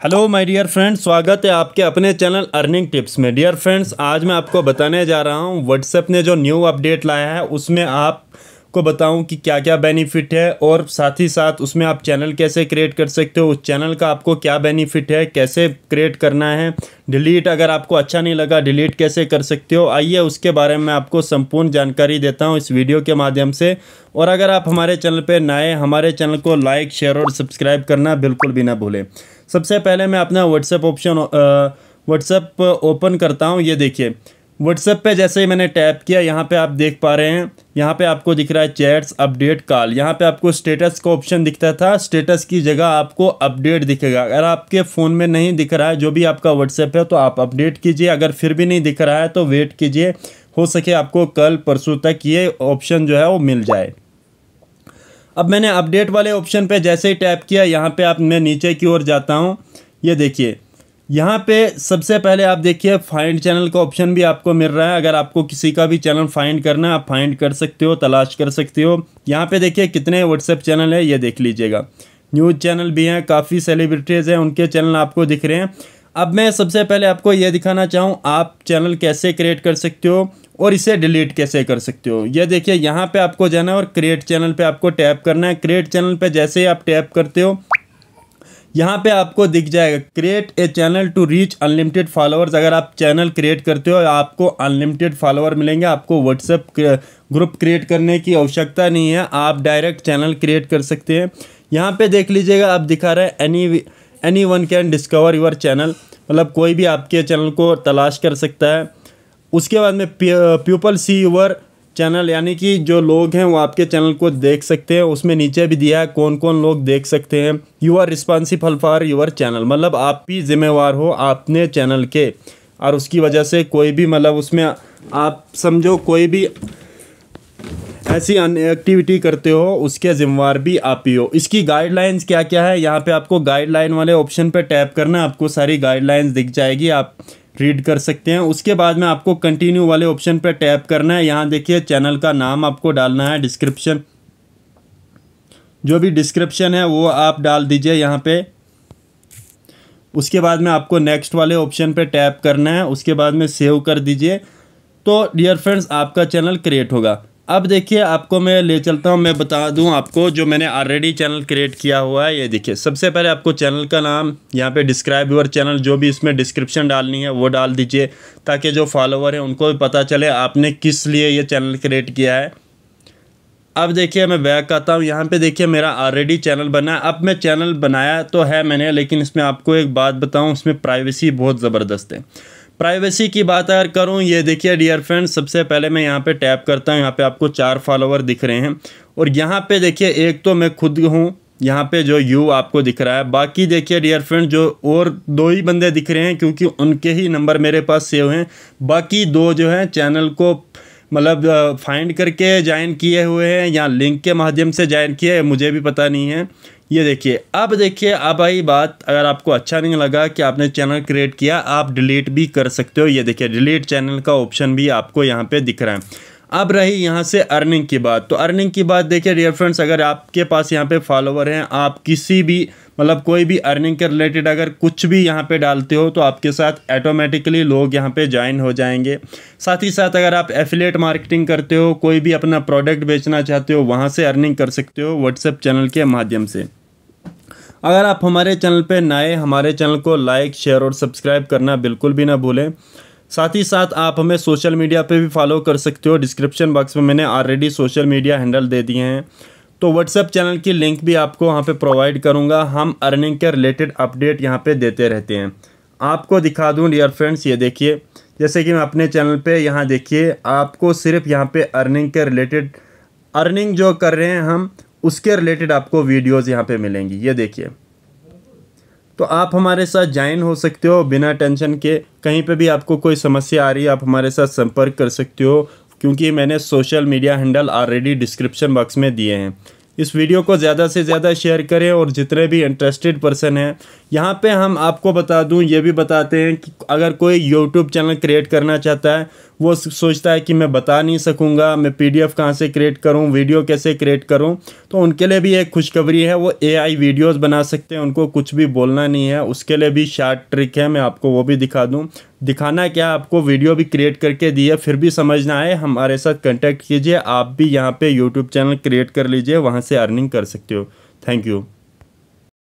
Hello my dear friends स्वागत है आपके अपने चैनल अर्निंग टिप्स में. डियर फ्रेंड्स आज मैं आपको बताने जा रहा हूँ व्हाट्सएप ने जो न्यू अपडेट लाया है, उसमें आप को बताऊँ कि क्या क्या बेनिफिट है और साथ ही साथ उसमें आप चैनल कैसे क्रिएट कर सकते हो, उस चैनल का आपको क्या बेनिफिट है, कैसे क्रिएट करना है डिलीट अगर आपको अच्छा नहीं लगा डिलीट कैसे कर सकते हो, आइए उसके बारे में आपको संपूर्ण जानकारी देता हूँ इस वीडियो के माध्यम से। और अगर आप हमारे चैनल पर नए हमारे चैनल को लाइक शेयर और सब्सक्राइब करना बिल्कुल भी ना भूलें। सबसे पहले मैं अपना व्हाट्सएप ऑप्शन व्हाट्सएप ओपन करता हूँ, ये देखिए। व्हाट्सएप पे जैसे ही मैंने टैप किया, यहाँ पे आप देख पा रहे हैं, यहाँ पे आपको दिख रहा है चैट्स अपडेट कॉल यहाँ पे आपको स्टेटस का ऑप्शन दिखता था स्टेटस की जगह आपको अपडेट दिखेगा. अगर आपके फ़ोन में नहीं दिख रहा है, जो भी आपका व्हाट्सएप है तो आप अपडेट कीजिए. अगर फिर भी नहीं दिख रहा है तो वेट कीजिए. हो सके आपको कल परसों तक ये ऑप्शन जो है वो मिल जाए. अब मैंने अपडेट वाले ऑप्शन पर जैसे ही टैप किया, यहाँ पर आप मैं नीचे की ओर जाता हूँ. ये देखिए यहाँ पे सबसे पहले आप देखिए फाइंड चैनल का ऑप्शन भी आपको मिल रहा है। अगर आपको किसी का भी चैनल फाइंड करना है, आप फाइंड कर सकते हो, तलाश कर सकते हो। यहाँ पे देखिए, कितने व्हाट्सएप चैनल है, ये देख लीजिएगा। न्यूज़ चैनल भी हैं, काफ़ी सेलिब्रिटीज़ हैं, उनके चैनल आपको दिख रहे हैं। अब मैं सबसे पहले आपको ये दिखाना चाहूँ, आप चैनल कैसे क्रिएट कर सकते हो और इसे डिलीट कैसे कर सकते हो। ये देखिए, यहाँ पे आपको जाना है और क्रिएट चैनल पे आपको टैप करना है। क्रिएट चैनल पे जैसे ही आप टैप करते हो यहाँ पे आपको दिख जाएगा create a channel to reach unlimited followers अगर आप चैनल क्रिएट करते हो, आपको अनलिमिटेड फॉलोअर मिलेंगे। आपको व्हाट्सएप ग्रुप क्रिएट करने की आवश्यकता नहीं है। आप डायरेक्ट चैनल क्रिएट कर सकते हैं। यहाँ पे देख लीजिएगा, आप दिखा रहे हैं any any one can discover your channel मतलब कोई भी आपके चैनल को तलाश कर सकता है। उसके बाद में पीपल सी यूवर चैनल, यानी कि जो लोग हैं वो आपके चैनल को देख सकते हैं। उसमें नीचे भी दिया है कौन कौन लोग देख सकते हैं। You are responsible for your channel मतलब आप भी जिम्मेवार हो आपने चैनल के। और उसकी वजह से कोई भी मतलब उसमें आप समझो कोई भी ऐसी एक्टिविटी करते हो, उसके जिम्मेवार भी आप ही हो। इसकी गाइडलाइंस क्या क्या है? यहाँ पे आपको गाइडलाइन वाले ऑप्शन पे टैप करना आपको सारी गाइडलाइंस दिख जाएगी। आप रीड कर सकते हैं। उसके बाद में आपको कंटिन्यू वाले ऑप्शन पर टैप करना है। यहाँ देखिए चैनल का नाम आपको डालना है डिस्क्रिप्शन जो भी डिस्क्रिप्शन है, वो आप डाल दीजिए यहाँ पे। उसके बाद में आपको नेक्स्ट वाले ऑप्शन पे टैप करना है। उसके बाद में सेव कर दीजिए। तो डियर फ्रेंड्स आपका चैनल क्रिएट होगा। अब देखिए, आपको मैं ले चलता हूँ, मैं बता दूँ आपको जो मैंने ऑलरेडी चैनल क्रिएट किया हुआ है। ये देखिए, सबसे पहले आपको चैनल का नाम, यहाँ पे डिस्क्राइब योर चैनल जो भी इसमें डिस्क्रिप्शन डालनी है, वो डाल दीजिए, ताकि जो फॉलोवर हैं, उनको भी पता चले आपने किस लिए ये चैनल क्रिएट किया है। अब देखिए, मैं बैक आता हूँ। यहाँ पे देखिए, मेरा ऑलरेडी चैनल बना है। अब मैं चैनल बनाया तो है मैंने, लेकिन इसमें आपको एक बात बताऊँ, उसमें प्राइवेसी बहुत ज़बरदस्त है। प्राइवेसी की बात अगर करूँ, ये देखिए डियर फ्रेंड सबसे पहले मैं यहाँ पे टैप करता हूँ, यहाँ पे आपको चार फॉलोवर दिख रहे हैं। और यहाँ पे देखिए, एक तो मैं खुद हूँ, यहाँ पे जो यू आपको दिख रहा है। बाकी देखिए डियर फ्रेंड जो और दो ही बंदे दिख रहे हैं, क्योंकि उनके ही नंबर मेरे पास सेव हैं। बाकी दो जो हैं चैनल को मतलब फाइंड करके ज्वाइन किए हुए हैं या लिंक के माध्यम से ज्वाइन किए मुझे भी पता नहीं है। ये देखिए, अब देखिए, अब आई बात, अगर आपको अच्छा नहीं लगा कि आपने चैनल क्रिएट किया, आप डिलीट भी कर सकते हो। ये देखिए डिलीट चैनल का ऑप्शन भी आपको यहाँ पे दिख रहा है। अब रही यहाँ से अर्निंग की बात। तो अर्निंग की बात देखिए डियर फ्रेंड्स अगर आपके पास यहाँ पे फॉलोवर हैं, आप किसी भी मतलब कोई भी अर्निंग के रिलेटेड अगर कुछ भी यहाँ पे डालते हो तो आपके साथ ऑटोमेटिकली लोग यहाँ पे ज्वाइन हो जाएँगे। साथ ही साथ अगर आप एफिलेट मार्केटिंग करते हो, कोई भी अपना प्रोडक्ट बेचना चाहते हो, वहाँ से अर्निंग कर सकते हो व्हाट्सएप चैनल के माध्यम से। अगर आप हमारे चैनल पर नए, हमारे चैनल को लाइक शेयर और सब्सक्राइब करना बिल्कुल भी ना भूलें। साथ ही साथ आप हमें सोशल मीडिया पे भी फॉलो कर सकते हो। डिस्क्रिप्शन बॉक्स में मैंने ऑलरेडी सोशल मीडिया हैंडल दे दिए हैं। तो व्हाट्सएप चैनल की लिंक भी आपको वहाँ पे प्रोवाइड करूँगा। हम अर्निंग के रिलेटेड अपडेट यहाँ पे देते रहते हैं। आपको दिखा दूँ डियर फ्रेंड्स ये देखिए। जैसे कि मैं अपने चैनल पे यहाँ देखिए, आपको सिर्फ़ यहाँ पे अर्निंग के रिलेटेड अर्निंग जो कर रहे हैं हम, उसके रिलेटेड आपको वीडियोज़ यहाँ पर मिलेंगी। ये देखिए। तो आप हमारे साथ ज्वाइन हो सकते हो बिना टेंशन के। कहीं पे भी आपको कोई समस्या आ रही है, आप हमारे साथ संपर्क कर सकते हो। क्योंकि मैंने social media handle already description box में दिए हैं। इस वीडियो को ज़्यादा से ज़्यादा शेयर करें और जितने भी इंटरेस्टेड पर्सन हैं, यहाँ पे हम आपको बता दूँ, ये भी बताते हैं कि अगर कोई यूट्यूब चैनल क्रिएट करना चाहता है वो सोचता है कि मैं बता नहीं सकूँगा, मैं पी डी एफ़ कहाँ से क्रिएट करूँ वीडियो कैसे क्रिएट करूँ? तो उनके लिए भी एक खुशखबरी है, वो ए आई वीडियोज़ बना सकते हैं, उनको कुछ भी बोलना नहीं है, उसके लिए भी शार्ट ट्रिक है, मैं आपको वो भी दिखा दूँ। दिखाना क्या आपको वीडियो भी क्रिएट करके दी है, फिर भी समझना है, हमारे साथ कंटेक्ट कीजिए, आप भी यहाँ पे यूट्यूब चैनल क्रिएट कर लीजिए, वहाँ से अर्निंग कर सकते हो। Thank you